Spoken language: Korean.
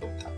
높다.